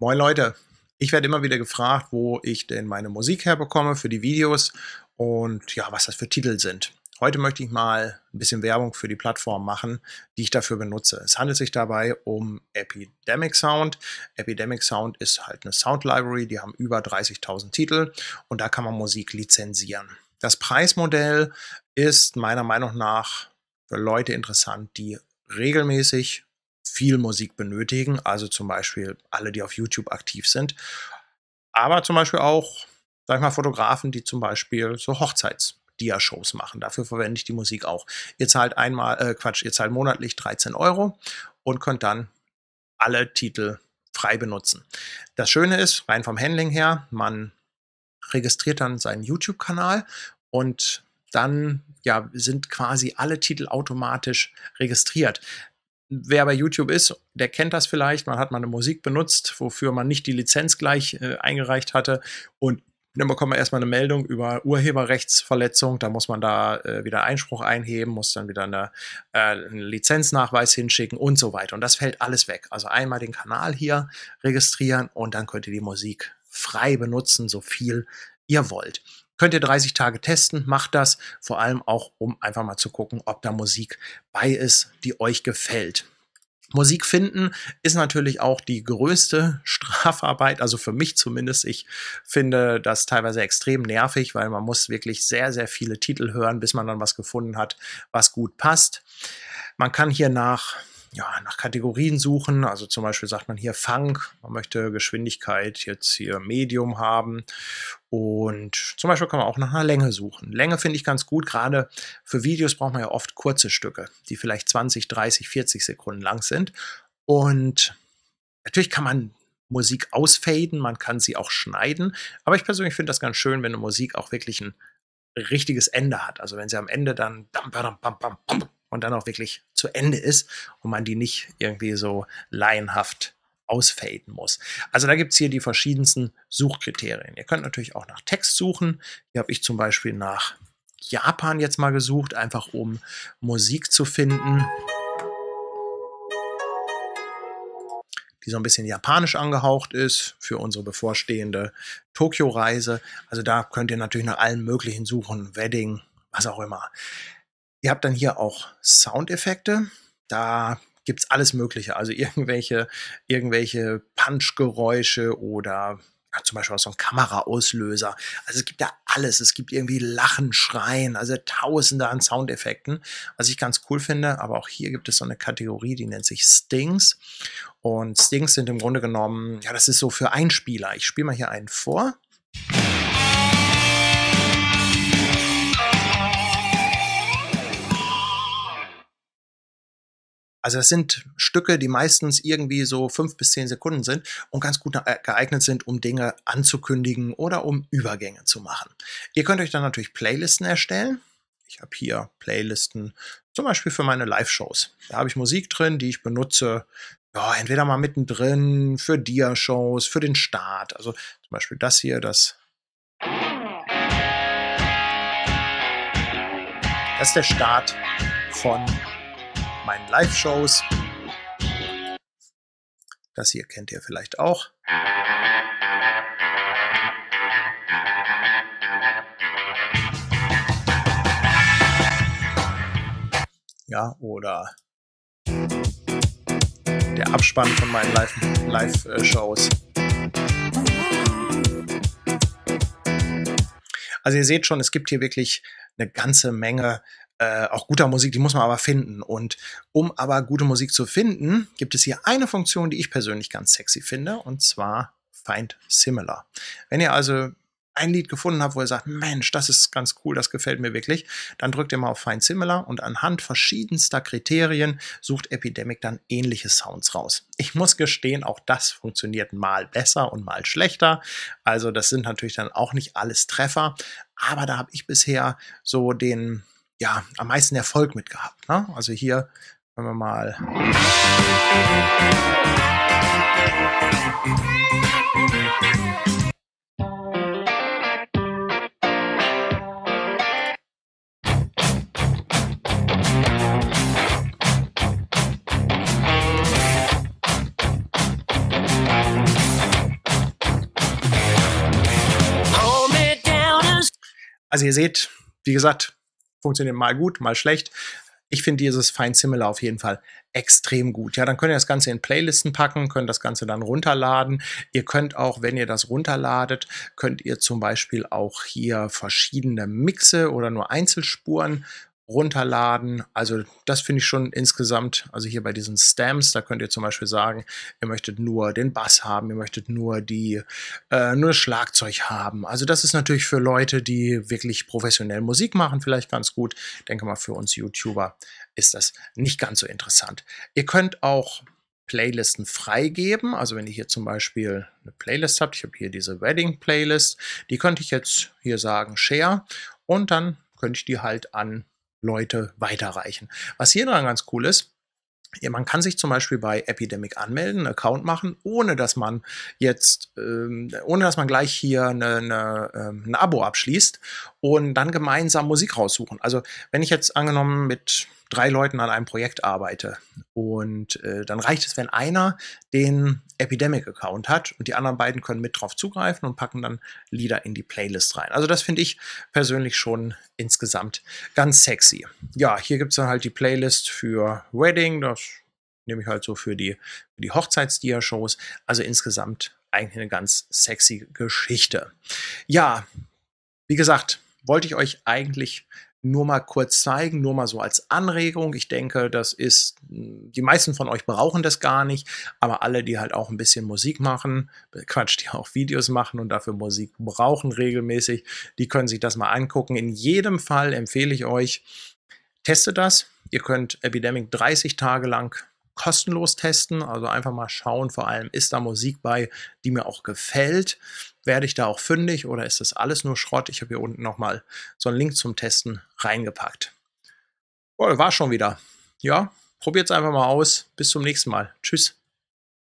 Moin Leute, ich werde immer wieder gefragt, wo ich denn meine Musik herbekomme für die Videos und ja, was das für Titel sind. Heute möchte ich mal ein bisschen Werbung für die Plattform machen, die ich dafür benutze. Es handelt sich dabei um Epidemic Sound. Epidemic Sound ist halt eine Sound Library, die haben über 30.000 Titel und da kann man Musik lizenzieren. Das Preismodell ist meiner Meinung nach für Leute interessant, die regelmäßig viel Musik benötigen, also zum Beispiel alle, die auf YouTube aktiv sind, aber zum Beispiel auch, sag ich mal, Fotografen, die zum Beispiel so Hochzeits Dia-Shows machen. Dafür verwende ich die Musik auch. Ihr zahlt einmal, äh, Quatsch, ihr zahlt monatlich 13 Euro und könnt dann alle Titel frei benutzen. Das Schöne ist, rein vom Handling her, man registriert dann seinen YouTube-Kanal und dann ja, sind quasi alle Titel automatisch registriert wer bei YouTube ist, der kennt das vielleicht. Man hat mal eine Musik benutzt, wofür man nicht die Lizenz gleich äh, eingereicht hatte. Und dann bekommt man erstmal eine Meldung über Urheberrechtsverletzung. Da muss man da äh, wieder Einspruch einheben, muss dann wieder eine, äh, einen Lizenznachweis hinschicken und so weiter. Und das fällt alles weg. Also einmal den Kanal hier registrieren und dann könnt ihr die Musik frei benutzen, so viel ihr wollt. Könnt ihr 30 Tage testen, macht das, vor allem auch, um einfach mal zu gucken, ob da Musik bei ist, die euch gefällt. Musik finden ist natürlich auch die größte Strafarbeit, also für mich zumindest. Ich finde das teilweise extrem nervig, weil man muss wirklich sehr, sehr viele Titel hören, bis man dann was gefunden hat, was gut passt. Man kann hier nach ja, nach Kategorien suchen. Also zum Beispiel sagt man hier Funk, man möchte Geschwindigkeit jetzt hier Medium haben. Und zum Beispiel kann man auch nach einer Länge suchen. Länge finde ich ganz gut. Gerade für Videos braucht man ja oft kurze Stücke, die vielleicht 20, 30, 40 Sekunden lang sind. Und natürlich kann man Musik ausfaden, man kann sie auch schneiden. Aber ich persönlich finde das ganz schön, wenn eine Musik auch wirklich ein richtiges Ende hat. Also wenn sie am Ende dann und dann auch wirklich zu Ende ist und man die nicht irgendwie so laienhaft ausfaden muss. Also da gibt es hier die verschiedensten Suchkriterien. Ihr könnt natürlich auch nach Text suchen. Hier habe ich zum Beispiel nach Japan jetzt mal gesucht, einfach um Musik zu finden, die so ein bisschen japanisch angehaucht ist für unsere bevorstehende Tokio-Reise. Also da könnt ihr natürlich nach allen möglichen suchen, Wedding, was auch immer. Ihr habt dann hier auch Soundeffekte. Da gibt es alles Mögliche. Also irgendwelche, irgendwelche Punchgeräusche oder ja, zum Beispiel auch so ein Kameraauslöser. Also es gibt da alles. Es gibt irgendwie Lachen, Schreien, also tausende an Soundeffekten, was ich ganz cool finde. Aber auch hier gibt es so eine Kategorie, die nennt sich Stings. Und Stings sind im Grunde genommen, ja, das ist so für Einspieler. Ich spiele mal hier einen vor. Also das sind Stücke, die meistens irgendwie so fünf bis zehn Sekunden sind und ganz gut geeignet sind, um Dinge anzukündigen oder um Übergänge zu machen. Ihr könnt euch dann natürlich Playlisten erstellen. Ich habe hier Playlisten zum Beispiel für meine Live-Shows. Da habe ich Musik drin, die ich benutze, ja, entweder mal mittendrin, für Dia-Shows, für den Start. Also zum Beispiel das hier, das. Das ist der Start von meinen Live-Shows. Das hier kennt ihr vielleicht auch. Ja, oder der Abspann von meinen Live-Shows. also ihr seht schon, es gibt hier wirklich eine ganze Menge äh, auch guter Musik, die muss man aber finden. Und um aber gute Musik zu finden, gibt es hier eine Funktion, die ich persönlich ganz sexy finde, und zwar Find Similar. Wenn ihr also ein Lied gefunden habt, wo ihr sagt, Mensch, das ist ganz cool, das gefällt mir wirklich, dann drückt ihr mal auf Find Similar und anhand verschiedenster Kriterien sucht Epidemic dann ähnliche Sounds raus. Ich muss gestehen, auch das funktioniert mal besser und mal schlechter. Also das sind natürlich dann auch nicht alles Treffer, aber da habe ich bisher so den ja, am meisten Erfolg mit gehabt. Ne? Also hier, wenn wir mal. Also ihr seht, wie gesagt, funktioniert mal gut, mal schlecht. Ich finde dieses Find Similar auf jeden Fall extrem gut. Ja, dann könnt ihr das Ganze in Playlisten packen, könnt das Ganze dann runterladen. Ihr könnt auch, wenn ihr das runterladet, könnt ihr zum Beispiel auch hier verschiedene Mixe oder nur Einzelspuren runterladen. Also das finde ich schon insgesamt, also hier bei diesen Stamps, da könnt ihr zum Beispiel sagen, ihr möchtet nur den Bass haben, ihr möchtet nur die, äh, nur das Schlagzeug haben. Also das ist natürlich für Leute, die wirklich professionell Musik machen, vielleicht ganz gut. Ich denke mal, für uns YouTuber ist das nicht ganz so interessant. Ihr könnt auch Playlisten freigeben. Also wenn ihr hier zum Beispiel eine Playlist habt, ich habe hier diese Wedding Playlist, die könnte ich jetzt hier sagen Share und dann könnte ich die halt an Leute weiterreichen. Was hier dran ganz cool ist, man kann sich zum Beispiel bei Epidemic anmelden, einen Account machen, ohne dass man jetzt, ähm, ohne dass man gleich hier eine, eine, ähm, ein Abo abschließt und dann gemeinsam Musik raussuchen. Also wenn ich jetzt angenommen mit drei Leuten an einem Projekt arbeite. Und äh, dann reicht es, wenn einer den Epidemic-Account hat und die anderen beiden können mit drauf zugreifen und packen dann Lieder in die Playlist rein. Also das finde ich persönlich schon insgesamt ganz sexy. Ja, hier gibt es dann halt die Playlist für Wedding, das nehme ich halt so für die, für die Hochzeitsdia-Shows. Also insgesamt eigentlich eine ganz sexy Geschichte. Ja, wie gesagt, wollte ich euch eigentlich nur mal kurz zeigen, nur mal so als Anregung. Ich denke, das ist, die meisten von euch brauchen das gar nicht, aber alle, die halt auch ein bisschen Musik machen, Quatsch, die auch Videos machen und dafür Musik brauchen regelmäßig, die können sich das mal angucken. In jedem Fall empfehle ich euch, testet das. Ihr könnt Epidemic 30 Tage lang kostenlos testen. Also einfach mal schauen, vor allem ist da Musik bei, die mir auch gefällt. Werde ich da auch fündig oder ist das alles nur Schrott? Ich habe hier unten nochmal so einen Link zum Testen reingepackt. Oh, war schon wieder. Ja, probiert es einfach mal aus. Bis zum nächsten Mal. Tschüss.